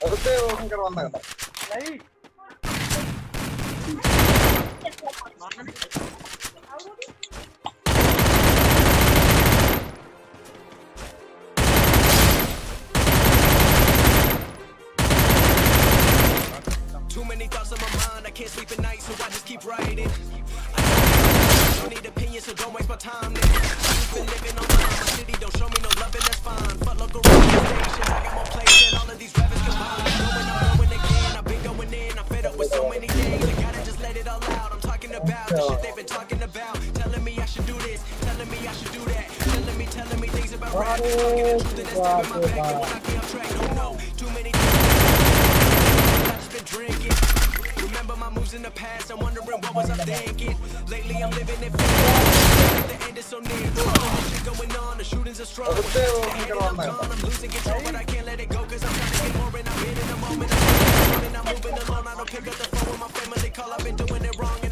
വെറുതെ ഇങ്ങോട്ട് വന്ന കണ്ടോ Too I should do that. Telling me, telling me things about rap. The truth and my back. And when I on track. Too many things. I been drinking. Remember my moves in the past. I'm wondering what was I thinking. Lately I'm living. The end is so near. Shit going on. The shootings are strong. I'm losing control, but I can't let it go. Cause I'm trying to get more and I'm in the moment. I'm moving alone. I don't pick up the phone when my family call. I've been doing it wrong.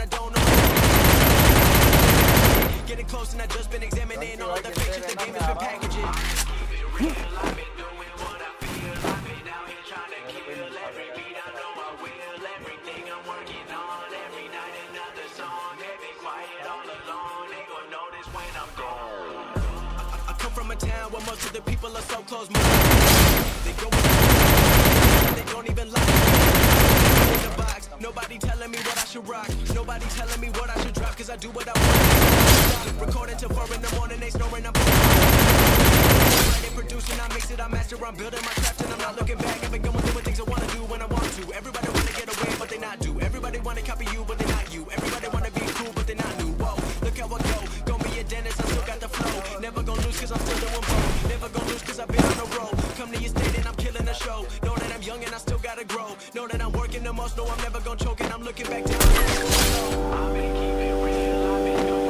Most the people are so close. They go they don't even like me. In the box, nobody telling me what I should rock. Nobody telling me what I should drop, cause I do what I want. Recording till four in the morning, they snoring, I'm writing, producing, I mix it, I master, I'm building my craft, and I'm not looking back. I've been going the things I wanna do when I want to. Everybody gotta grow. Know that I'm working the most, know I'm never gonna choke, and I'm looking back down. over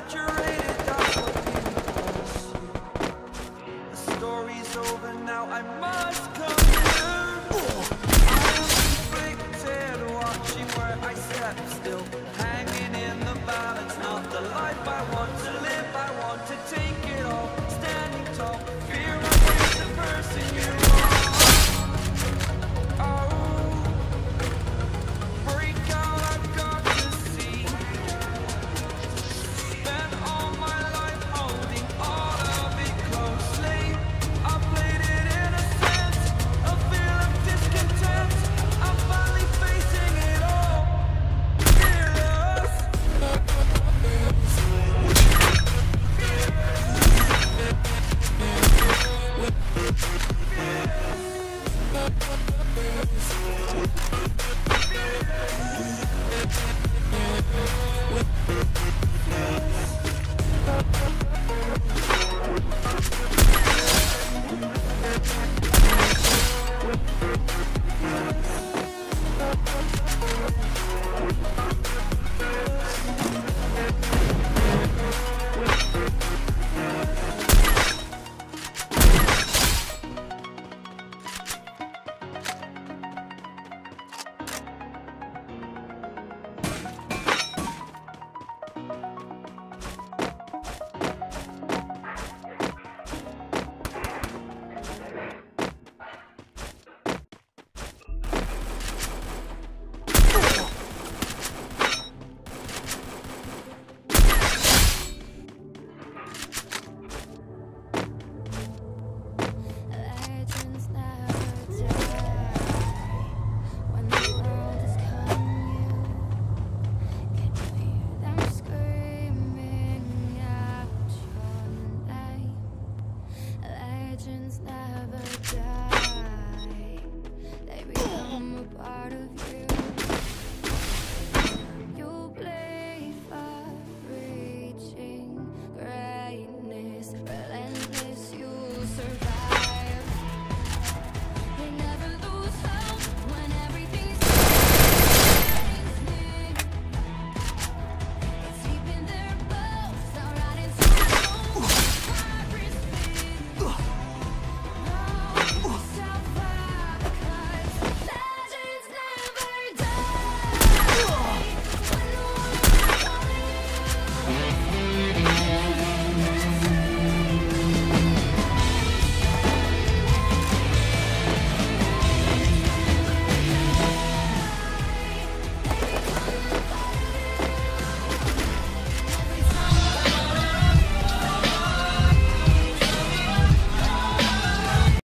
feeling